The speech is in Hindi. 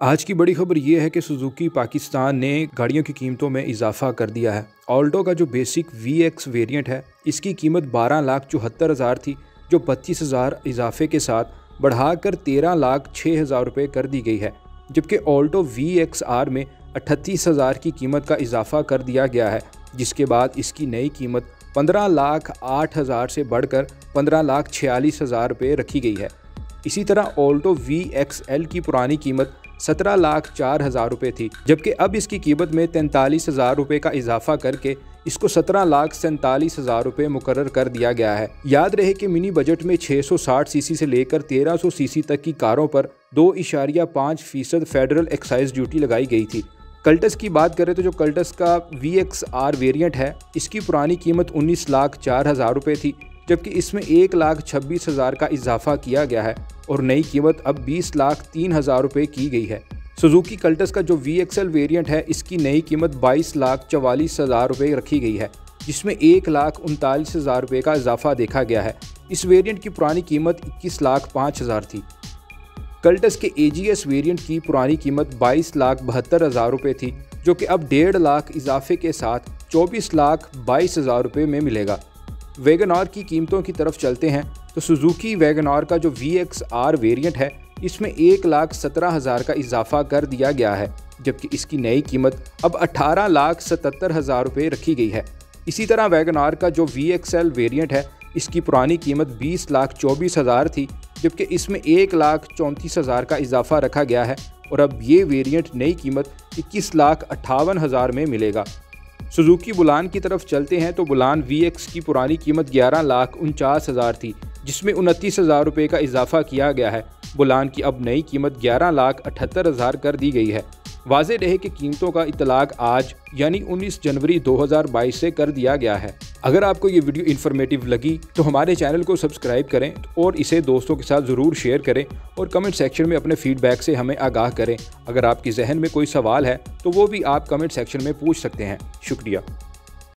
आज की बड़ी खबर यह है कि सुजुकी पाकिस्तान ने गाड़ियों की कीमतों में इजाफा कर दिया है। ऑल्टो का जो बेसिक वी एक्स वेरियंट है, इसकी कीमत बारह लाख चौहत्तर हज़ार थी, जो पच्चीस हज़ार इजाफे के साथ बढ़ाकर तेरह लाख छः हज़ार रुपये कर दी गई है, जबकि ऑल्टो वी एक्स आर में अट्ठतीस हज़ार की कीमत का इजाफा कर दिया गया है, जिसके बाद इसकी नई कीमत पंद्रह लाख आठ हज़ार से बढ़कर पंद्रह लाख छियालीस हज़ार रुपये रखी गई है। इसी तरह ऑल्टो वी एक्स एल की पुरानी कीमत सत्रह लाख चार हज़ार रुपये थी, जबकि अब इसकी कीमत में तैंतालीस हज़ार रुपये का इजाफा करके इसको सत्रह लाख सैंतालीस हज़ार रुपये मुकर कर दिया गया है। याद रहे कि मिनी बजट में 660 सीसी से लेकर 1300 सीसी तक की कारों पर दो इशारिया पाँच फ़ीसद फेडरल एक्साइज ड्यूटी लगाई गई थी। कल्टस की बात करें तो जो कल्टस का वी एक्स आर वेरियंट है, इसकी पुरानी कीमत उन्नीस लाख चार हज़ार रुपये थी, जबकि इसमें एक लाख छब्बीस हज़ार का इजाफा किया गया है। और नई कीमत अब बीस लाख तीन हज़ार रुपये की गई है। सुजुकी कल्टस का जो वी एक्सएल वेरियंट है, इसकी नई कीमत बाईस लाख चवालीस हज़ार रुपये रखी गई है, जिसमें एक लाख उनतालीस हज़ार रुपये का इजाफा देखा गया है। इस वेरियंट की पुरानी कीमत इक्कीस लाख पाँच हज़ार थी। कल्टस के ए जी एस वेरियंट की पुरानी कीमत बाईस लाख बहत्तर हज़ार रुपये थी, जो कि अब डेढ़ लाख इजाफे के साथ चौबीस लाख बाईस हज़ार रुपये में मिलेगा। वैगन आर की कीमतों की तरफ़ चलते हैं। तो सुजुकी वैगन का जो वी एक्स आर वेरियंट है, इसमें एक लाख सत्रह हज़ार का इजाफा कर दिया गया है, जबकि इसकी नई कीमत अब अठारह लाख सतहत्तर हज़ार रुपये रखी गई है। इसी तरह वैगन का जो वी एक्स एल वेरियंट है, इसकी पुरानी कीमत बीस लाख चौबीस हज़ार थी, जबकि इसमें एक लाख चौंतीस हज़ार का इजाफा रखा गया है और अब ये वेरियंट नई कीमत इक्कीस लाख अट्ठावन हज़ार में मिलेगा। सुजुकी बुलान की तरफ़ चलते हैं तो बुलान वी एक्स की पुरानी कीमत ग्यारह लाख उनचास हज़ार थी जिसमें उनतीस हज़ार रुपये का इजाफा किया गया है। बुलान की अब नई कीमत ग्यारह लाख अठहत्तर हज़ार कर दी गई है। वाज रहे कि कीमतों का इतलाक आज, यानी 19 जनवरी 2022 से कर दिया गया है। अगर आपको ये वीडियो इन्फॉर्मेटिव लगी तो हमारे चैनल को सब्सक्राइब करें और इसे दोस्तों के साथ ज़रूर शेयर करें और कमेंट सेक्शन में अपने फीडबैक से हमें आगाह करें। अगर आपके जहन में कोई सवाल है तो वो भी आप कमेंट सेक्शन में पूछ सकते हैं। शुक्रिया।